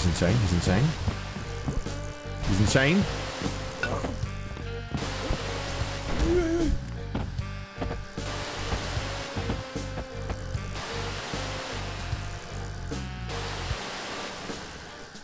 He's insane. He's insane. He's insane.